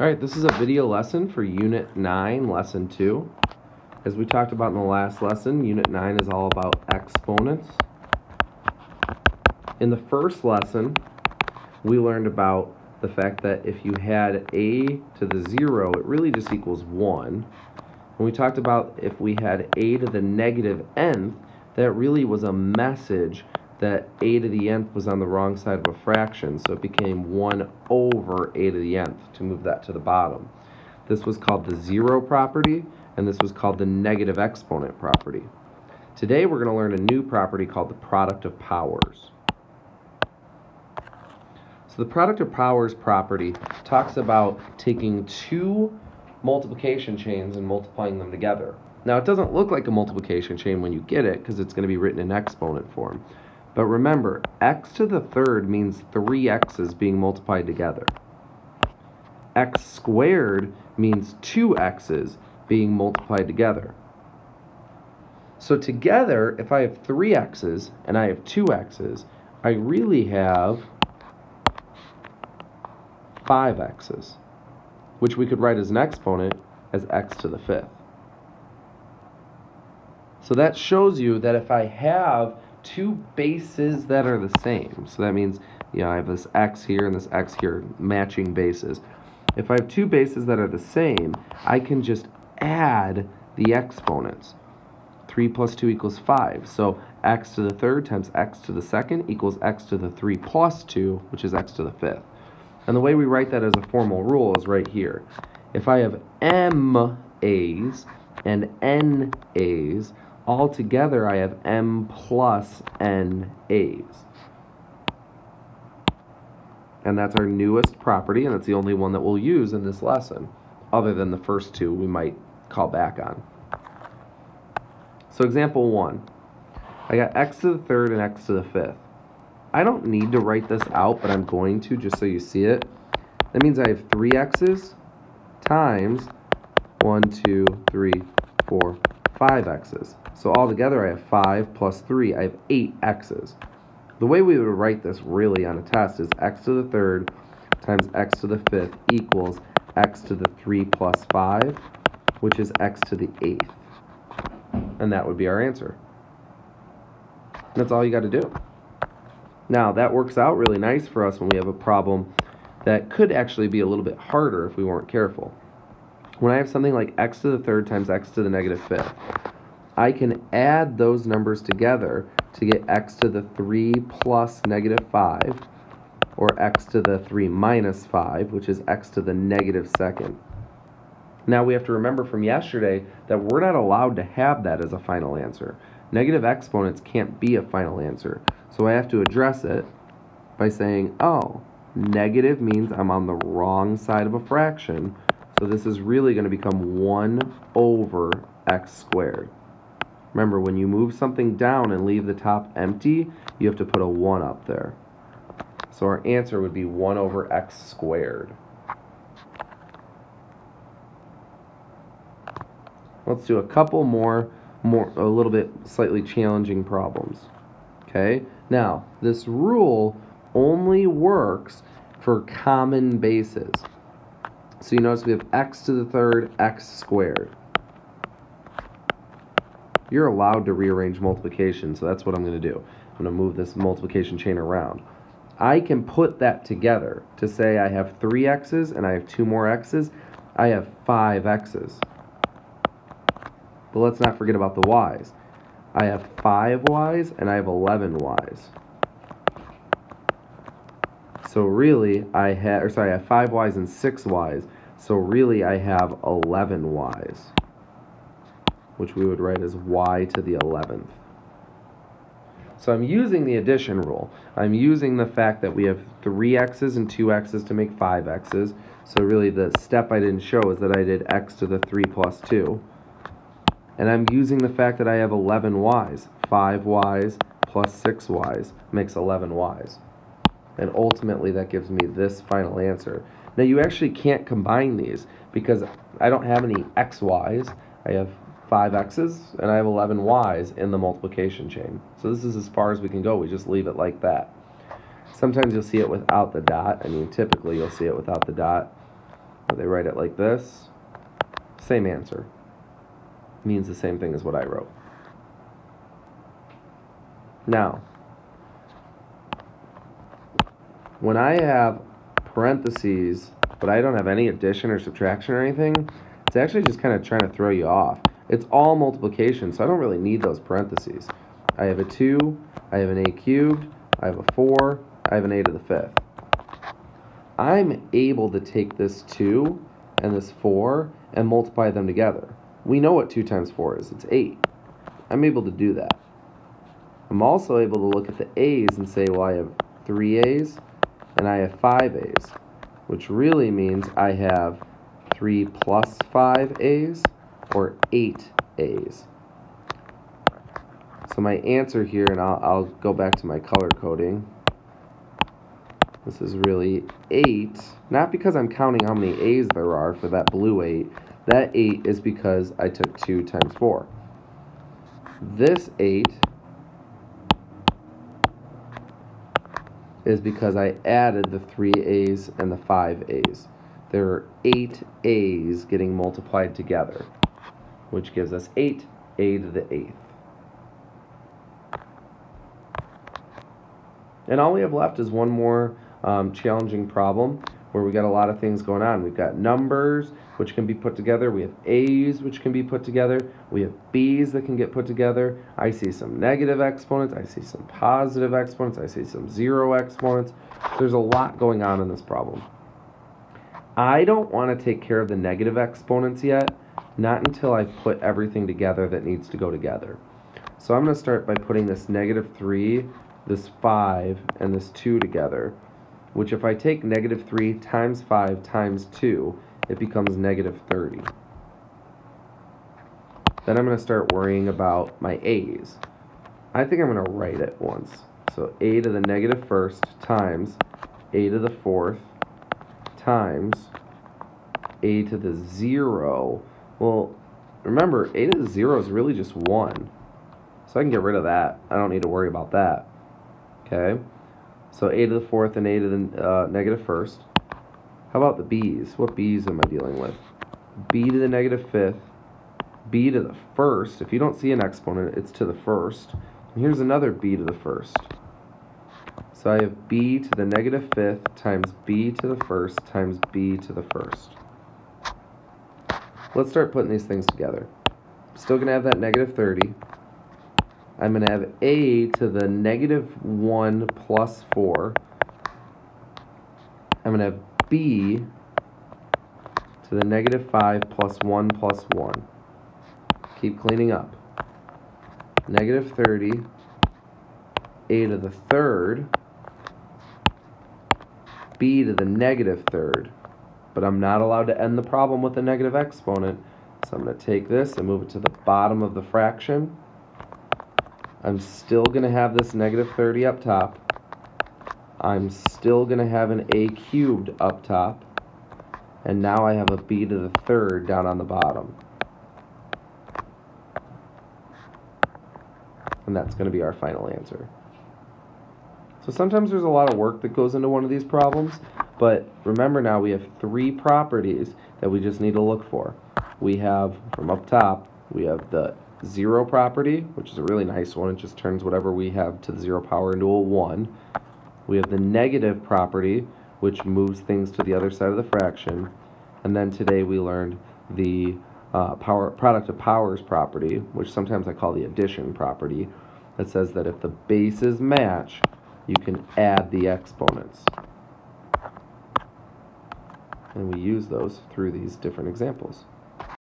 Alright, this is a video lesson for Unit 9, Lesson 2. As we talked about in the last lesson, Unit 9 is all about exponents. In the first lesson, we learned about the fact that if you had a to the 0, it really just equals 1. And we talked about if we had a to the negative nth, that really was a message that a to the nth was on the wrong side of a fraction, so it became 1 over a to the nth to move that to the bottom. This was called the zero property, and this was called the negative exponent property. Today we're going to learn a new property called the product of powers. So the product of powers property talks about taking two multiplication chains and multiplying them together. Now it doesn't look like a multiplication chain when you get it because it's going to be written in exponent form. But remember, x to the third means three x's being multiplied together. x squared means two x's being multiplied together. So together, if I have three x's and I have two x's, I really have five x's, which we could write as an exponent as x to the fifth. So that shows you that if I have two bases that are the same. So that means, you know, I have this x here and this x here, matching bases. If I have two bases that are the same, I can just add the exponents. 3 plus 2 equals 5. So x to the third times x to the second equals x to the 3 plus 2, which is x to the fifth. And the way we write that as a formal rule is right here. If I have m a's and n a's, Altogether, I have m plus n a's. And that's our newest property, and it's the only one that we'll use in this lesson, other than the first two we might call back on. So example one, I got x to the third and x to the fifth. I don't need to write this out, but I'm going to just so you see it. That means I have three x's times one, two, three, four, five x's. So altogether I have 5 plus 3, I have 8 x's. The way we would write this really on a test is x to the third times x to the fifth equals x to the 3 plus 5, which is x to the eighth. And that would be our answer. That's all you got to do. Now, that works out really nice for us when we have a problem that could actually be a little bit harder if we weren't careful. When I have something like x to the third times x to the negative fifth, I can add those numbers together to get x to the 3 plus negative 5, or x to the 3 minus 5, which is x to the negative second. Now we have to remember from yesterday that we're not allowed to have that as a final answer. Negative exponents can't be a final answer. So I have to address it by saying, oh, negative means I'm on the wrong side of a fraction. So this is really going to become 1 over x squared. Remember, when you move something down and leave the top empty, you have to put a 1 up there. So our answer would be 1 over x squared. Let's do a couple more, more a little bit slightly challenging problems. Okay? Now, this rule only works for common bases. So you notice we have x to the third, x squared you're allowed to rearrange multiplication, so that's what I'm going to do. I'm going to move this multiplication chain around. I can put that together to say I have three x's and I have two more x's. I have five x's. But let's not forget about the y's. I have five y's and I have 11 y's. So really, I have, or sorry, I have five y's and six y's. So really, I have 11 y's which we would write as y to the 11th. So I'm using the addition rule. I'm using the fact that we have 3x's and 2x's to make 5x's. So really the step I didn't show is that I did x to the 3 plus 2. And I'm using the fact that I have 11 y's. 5 y's plus 6 y's makes 11 y's. And ultimately that gives me this final answer. Now you actually can't combine these because I don't have any xy's. I have 5 x's, and I have 11 y's in the multiplication chain. So this is as far as we can go. We just leave it like that. Sometimes you'll see it without the dot. I mean, typically you'll see it without the dot. Or they write it like this. Same answer. Means the same thing as what I wrote. Now, when I have parentheses, but I don't have any addition or subtraction or anything, it's actually just kind of trying to throw you off. It's all multiplication, so I don't really need those parentheses. I have a 2, I have an a cubed, I have a 4, I have an a to the fifth. I'm able to take this 2 and this 4 and multiply them together. We know what 2 times 4 is. It's 8. I'm able to do that. I'm also able to look at the a's and say, well, I have 3 a's and I have 5 a's, which really means I have 3 plus 5 a's or 8 a's. So my answer here, and I'll, I'll go back to my color coding. This is really 8, not because I'm counting how many A's there are for that blue 8. That 8 is because I took 2 times 4. This 8 is because I added the 3 A's and the 5 A's. There are 8 A's getting multiplied together, which gives us 8 A to the 8th. And all we have left is one more um, challenging problem where we got a lot of things going on. We've got numbers, which can be put together. We have A's, which can be put together. We have B's that can get put together. I see some negative exponents. I see some positive exponents. I see some zero exponents. There's a lot going on in this problem. I don't want to take care of the negative exponents yet, not until I've put everything together that needs to go together. So I'm going to start by putting this negative 3 this 5 and this 2 together, which if I take negative 3 times 5 times 2, it becomes negative 30. Then I'm going to start worrying about my a's. I think I'm going to write it once. So a to the negative first times a to the fourth times a to the 0. Well, remember, a to the 0 is really just 1. So I can get rid of that. I don't need to worry about that. Okay, so a to the fourth and a to the uh, negative first. How about the b's? What b's am I dealing with? b to the negative fifth, b to the first. If you don't see an exponent, it's to the first. And here's another b to the first. So I have b to the negative fifth times b to the first times b to the first. Let's start putting these things together. Still going to have that negative 30. I'm going to have a to the negative 1 plus 4. I'm going to have b to the negative 5 plus 1 plus 1. Keep cleaning up. Negative 30, a to the third, b to the negative third. But I'm not allowed to end the problem with a negative exponent. So I'm going to take this and move it to the bottom of the fraction. I'm still going to have this negative 30 up top. I'm still going to have an a cubed up top. And now I have a b to the third down on the bottom. And that's going to be our final answer. So sometimes there's a lot of work that goes into one of these problems, but remember now we have three properties that we just need to look for. We have, from up top, we have the zero property, which is a really nice one. It just turns whatever we have to the zero power into a 1. We have the negative property, which moves things to the other side of the fraction. And then today we learned the uh, power product of powers property, which sometimes I call the addition property, that says that if the bases match, you can add the exponents. And we use those through these different examples.